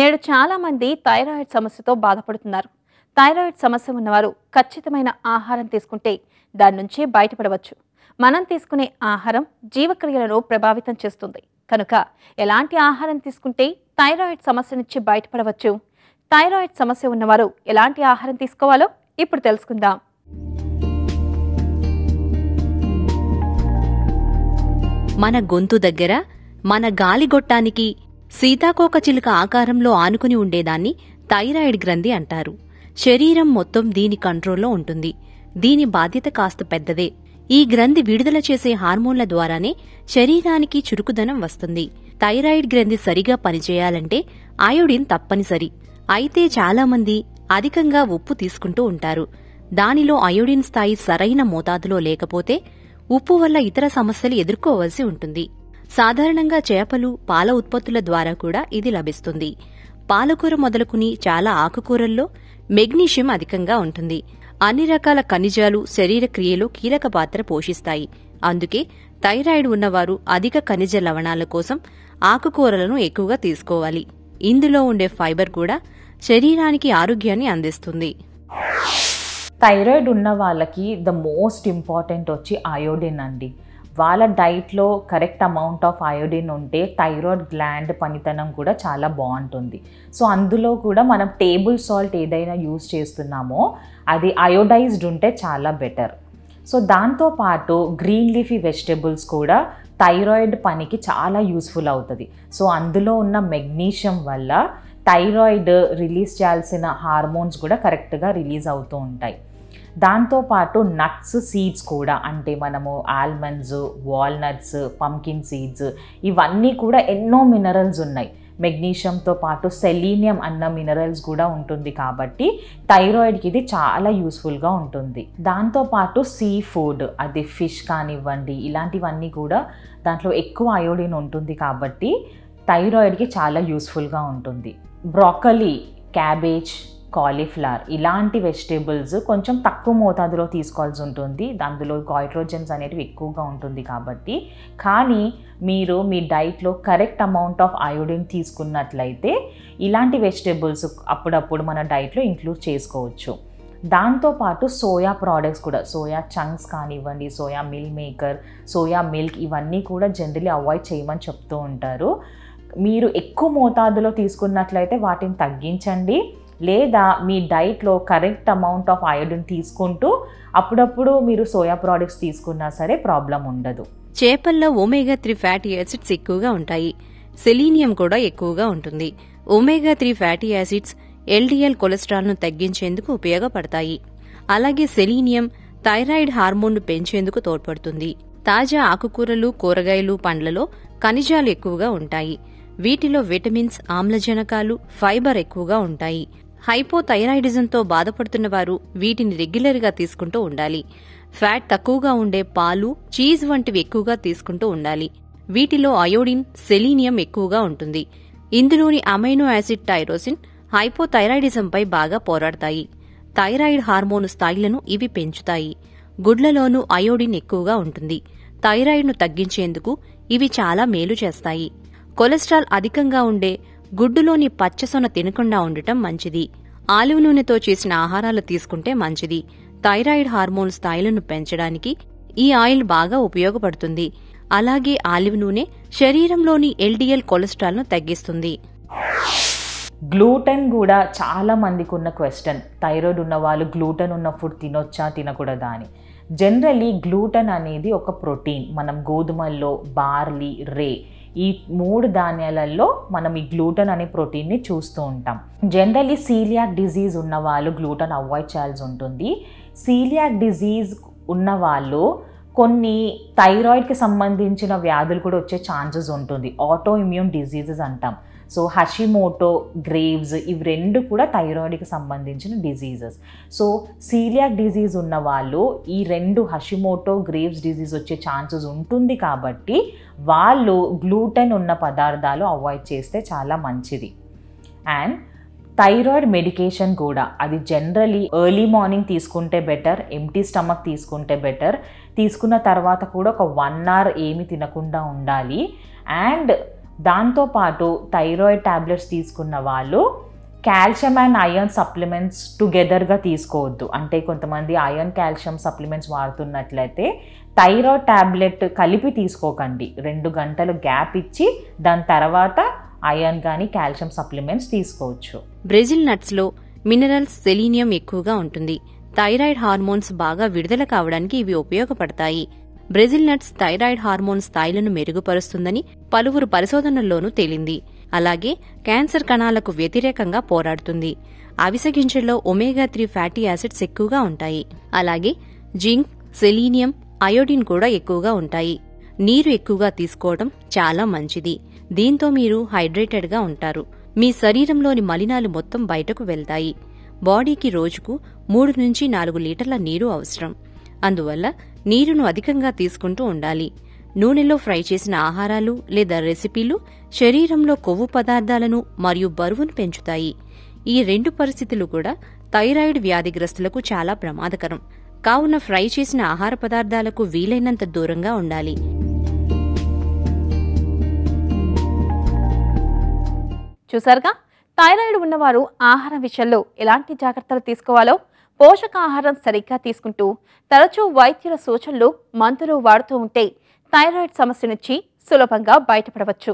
నేడు చాలామంది థైరాయిడ్ సమస్యతో బాధపడుతున్నారు. థైరాయిడ్ సమస్య ఉన్నవారు ఖచ్చితమైన ఆహారం తీసుకుంటే దాని నుంచి బయటపడవచ్చు. మనం తీసుకునే ఆహారం జీవక్రియలను ప్రభావితం చేస్తుంది. కనుక ఎలాంటి ఆహారం తీసుకుంటే థైరాయిడ్ సమస్య నుంచి బయటపడవచ్చు? థైరాయిడ్ సమస్య ఉన్నవారు ఎలాంటి ఆహారం తీసుకోవాలో ఇప్పుడు తెలుసుకుందాం. మన గొంతు దగ్గర మన గాలిగొట్టానికి సీతాకోక చిలుక ఆకారంలో ఆనుకుని ఉండేదాన్ని థైరాయిడ్ గ్రంథి అంటారు. శరీరం మొత్తం దీని కంట్రోల్లో ఉంటుంది. దీని బాధ్యత కాస్త పెద్దదే. ఈ గ్రంథి విడుదల చేసే హార్మోన్ల ద్వారానే శరీరానికి చురుకుదనం వస్తుంది. థైరాయిడ్ గ్రంథి సరిగా పనిచేయాలంటే అయోడిన్ తప్పనిసరి. అయితే చాలామంది అధికంగా ఉప్పు తీసుకుంటూ ఉంటారు. దానిలో అయోడిన్ స్థాయి సరైన మోతాదులో లేకపోతే ఉప్పు వల్ల ఇతర సమస్యలు ఎదుర్కోవలసి ఉంటుంది. సాధారణంగా చేపలు పాల ఉత్పత్తుల ద్వారా కూడా ఇది లభిస్తుంది. పాలకూర మొదలుకుని చాలా ఆకుకూరల్లో మెగ్నీషియం అధికంగా ఉంటుంది. అన్ని రకాల ఖనిజాలు శరీర క్రియలో కీలక పాత్ర పోషిస్తాయి. అందుకే థైరాయిడ్ ఉన్నవారు అధిక ఖనిజ లవణాల కోసం ఆకుకూరలను ఎక్కువగా తీసుకోవాలి. ఇందులో ఉండే ఫైబర్ కూడా శరీరానికి ఆరోగ్యాన్ని అందిస్తుంది. థైరాయిడ్ ఉన్న వాళ్ళకి ద మోస్ట్ ఇంపార్టెంట్ వచ్చి అయోడిన్ అండి. వాళ్ళ డైట్లో కరెక్ట్ అమౌంట్ ఆఫ్ అయోడిన్ ఉంటే థైరాయిడ్ గ్లాండ్ పనితనం కూడా చాలా బాగుంటుంది. సో అందులో కూడా మనం టేబుల్ సాల్ట్ ఏదైనా యూజ్ చేస్తున్నామో అది అయోడైజ్డ్ ఉంటే చాలా బెటర్. సో దాంతోపాటు గ్రీన్ లీఫీ వెజిటేబుల్స్ కూడా థైరాయిడ్ పనికి చాలా యూస్ఫుల్ అవుతుంది. సో అందులో ఉన్న మెగ్నీషియం వల్ల థైరాయిడ్ రిలీజ్ చేయాల్సిన హార్మోన్స్ కూడా కరెక్ట్గా రిలీజ్ అవుతూ ఉంటాయి. దాంతోపాటు నట్స్ సీడ్స్ కూడా అంటే మనము ఆల్మండ్స్ వాల్నట్స్ పంకిన్ సీడ్స్ ఇవన్నీ కూడా ఎన్నో మినరల్స్ ఉన్నాయి. మెగ్నీషియంతో పాటు సెలీనియం అన్న మినరల్స్ కూడా ఉంటుంది కాబట్టి థైరాయిడ్కి ఇది చాలా యూస్ఫుల్గా ఉంటుంది. దాంతోపాటు సీ ఫుడ్ అది ఫిష్ కానివ్వండి ఇలాంటివన్నీ కూడా దాంట్లో ఎక్కువ అయోడిన్ ఉంటుంది కాబట్టి థైరాయిడ్కి చాలా యూస్ఫుల్గా ఉంటుంది. Broccoli cabbage cauliflower. ఇలాంటి వెజిటేబుల్స్ కొంచెం తక్కువ మోతాదులో తీసుకోవాల్సి ఉంటుంది. అందులో కాయిట్రోజన్స్ అనేటివి ఎక్కువగా ఉంటుంది కాబట్టి. కానీ మీరు మీ డైట్లో కరెక్ట్ అమౌంట్ ఆఫ్ అయోడిన్ తీసుకున్నట్లయితే ఇలాంటి వెజిటేబుల్స్ అప్పుడప్పుడు మన డైట్లో ఇంక్లూడ్ చేసుకోవచ్చు. దాంతోపాటు సోయా ప్రోడక్ట్స్ కూడా సోయా చంక్స్ కానివ్వండి soya meal maker soya milk ఇవన్నీ కూడా జనరలీ అవాయిడ్ చేయమని చెప్తూ ఉంటారు. మీరు ఎక్కువ మోతాదులో తీసుకున్నట్లయితే వాటిని తగ్గించండి. లేదా మీ డైట్లో కరెక్ట్ అమౌంట్ ఆఫ్ అయోడిన్ తీసుకుంటూ అప్పుడప్పుడు మీరు సోయా ప్రోడక్ట్స్ తీసుకున్నా సరే ప్రాబ్లం ఉండదు. చేపల్లో ఒమేగా త్రీ ఫ్యాటీ యాసిడ్స్ ఎక్కువగా ఉంటాయి. సెలీనియం కూడా ఎక్కువగా ఉంటుంది. Omega three fatty acids LDL కొలెస్ట్రాల్ను తగ్గించేందుకు ఉపయోగపడతాయి. అలాగే సెలీనియం థైరాయిడ్ హార్మోన్ను పెంచేందుకు తోడ్పడుతుంది. తాజా ఆకుకూరలు కూరగాయలు పండ్లలో ఖనిజాలు ఎక్కువగా ఉంటాయి. వీటిలో విటమిన్స్ ఆమ్లజనకాలు ఫైబర్ ఎక్కువగా ఉంటాయి. హైపోథైరాయిడిజంతో బాధపడుతున్న వారు వీటిని రెగ్యులర్గా తీసుకుంటూ ఉండాలి. ఫ్యాట్ తక్కువగా ఉండే పాలు చీజ్ వంటివి ఎక్కువగా తీసుకుంటూ ఉండాలి. వీటిలో అయోడిన్ సెలీనియం ఎక్కువగా ఉంటుంది. ఇందులోని అమైనో యాసిడ్ టైరోసిన్ హైపోథైరాయిడిజంపై బాగా పోరాడతాయి. థైరాయిడ్ హార్మోను స్థాయిలను ఇవి పెంచుతాయి. గుడ్లలోనూ అయోడిన్ ఎక్కువగా ఉంటుంది. థైరాయిడ్ను తగ్గించేందుకు ఇవి చాలా మేలు చేస్తాయి. కొలెస్ట్రాల్ అధికంగా ఉండే గుడ్డులోని పచ్చసొన తినకుండా ఉండటం మంచిది. ఆలివ్ నూనెతో చేసిన ఆహారాలు తీసుకుంటే మంచిది. థైరాయిడ్ హార్మోన్ స్థాయిలను పెంచడానికి ఈ ఆయిల్ బాగా ఉపయోగపడుతుంది. అలాగే ఆలివ్ నూనె శరీరంలోని ఎల్డిఎల్ కొలెస్ట్రాల్ను తగ్గిస్తుంది. గ్లూటెన్ కూడా చాలా మందికి ఉన్న క్వశ్చన్ థైరాయిడ్ ఉన్న వాళ్ళు గ్లూటెన్ ఉన్న ఫుడ్ తినొచ్చా తినకూడదా అని. జనరలీ గ్లూటెన్ అనేది ఒక ప్రోటీన్. మనం గోధుమల్లో బార్లీ రే ఈ మూడు ధాన్యాలలో మనం ఈ గ్లూటన్ అనే ప్రోటీన్ని చూస్తూ ఉంటాం. జనరలీ సీలియాక్ డిజీజ్ ఉన్న వాళ్ళు అవాయిడ్ చేయాల్సి ఉంటుంది. సీలియాక్ డిజీజ్ ఉన్న వాళ్ళు కొన్ని థైరాయిడ్కి సంబంధించిన వ్యాధులు కూడా వచ్చే ఛాన్సెస్ ఉంటుంది. ఆటో ఇమ్యూన్ డిజీజెస్ అంటాం. సో హషిమోటో గ్రేవ్స్ ఇవి రెండు కూడా థైరాయిడ్కి సంబంధించిన డిజీజెస్ సో సీలియాక్ డిజీజ్ ఉన్న వాళ్ళు ఈ రెండు హషిమోటో గ్రేవ్స్ డిజీజ్ వచ్చే ఛాన్సెస్ ఉంటుంది కాబట్టి వాళ్ళు గ్లూటెన్ ఉన్న పదార్థాలు అవాయిడ్ చేస్తే చాలా మంచిది. అండ్ థైరాయిడ్ మెడికేషన్ కూడా అది జనరలీ ఎర్లీ మార్నింగ్ తీసుకుంటే బెటర్ ఎంటీ స్టమక్ తీసుకుంటే బెటర్ తీసుకున్న తర్వాత కూడా ఒక వన్ అవర్ ఏమి తినకుండా ఉండాలి. అండ్ దాంతోపాటు థైరాయిడ్ టాబ్లెట్స్ తీసుకున్న వాళ్ళు కాల్షియం అండ్ ఐరన్ సప్లిమెంట్స్ టుగెదర్గా తీసుకోవద్దు. అంటే కొంతమంది ఐరన్ కాల్షియం సప్లిమెంట్స్ వాడుతున్నట్లయితే థైరాయిడ్ టాబ్లెట్ కలిపి తీసుకోకండి. రెండు గంటలు గ్యాప్ ఇచ్చి దాని తర్వాత ఐరన్ కానీ కాల్షియం సప్లిమెంట్స్ తీసుకోవచ్చు. బ్రెజిల్ నట్స్లో మినరల్స్ సెలీనియం ఎక్కువగా ఉంటుంది. థైరాయిడ్ హార్మోన్స్ బాగా విడుదల కావడానికి ఇవి ఉపయోగపడతాయి. బ్రెజిల్ నట్స్ థైరాయిడ్ హార్మోన్ స్థాయిలను మెరుగుపరుస్తుందని పలువురు పరిశోధనల్లోనూ తేలింది. అలాగే క్యాన్సర్ కణాలకు వ్యతిరేకంగా పోరాడుతుంది. అవిసె గింజల్లో ఒమేగా త్రీ ఫ్యాటీ యాసిడ్స్ ఎక్కువగా ఉంటాయి. అలాగే జింక్ సెలీనియం అయోడిన్ కూడా ఎక్కువగా ఉంటాయి. నీరు ఎక్కువగా తీసుకోవడం చాలా మంచిది. దీంతో మీరు హైడ్రేటెడ్గా ఉంటారు. మీ శరీరంలోని మలినాలు మొత్తం బయటకు వెళ్తాయి. బాడీకి రోజుకు మూడు నుంచి నాలుగు లీటర్ల నీరు అవసరం. అందువల్ల నీరును అధికంగా తీసుకుంటూ ఉండాలి. నూనెలో ఫ్రై చేసిన ఆహారాలు లేదా రెసిపీలు శరీరంలో కొవ్వు పదార్థాలను మరియు బరువును పెంచుతాయి. ఈ రెండు పరిస్థితులు కూడా థైరాయిడ్ వ్యాధిగ్రస్తులకు చాలా ప్రమాదకరం. కావున ఫ్రై చేసిన ఆహార పదార్థాలకు వీలైనంత దూరంగా ఉండాలి. చూసారుగా? థైరాయిడ్ ఉన్నవారు ఆహారం విషయంలో ఎలాంటి జాగ్రత్తలు తీసుకోవాలో పోషకాహారం సరిగ్గా తీసుకుంటూ తరచూ వైద్యుల సూచనలు మందులు వాడుతూ ఉంటే థైరాయిడ్ సమస్య నుంచి సులభంగా బయటపడవచ్చు.